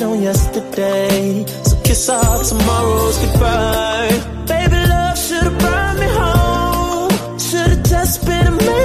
bad on yesterday. So kiss our tomorrows goodbye. Baby, love should've brought me home. Should've just been a man.